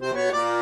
Música